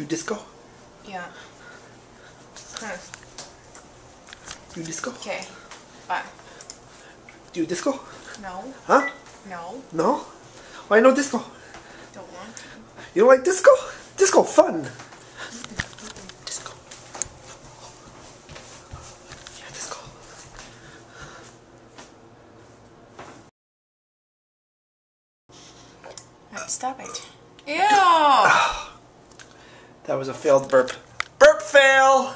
You disco? Yeah. Huh. You disco? Okay. Bye. Do you disco? No. Huh? No. No? Why no disco? Don't want to. You don't like disco? Disco fun. Disco. Yeah, disco. Right, stop it. Ew! That was a failed burp. Burp fail!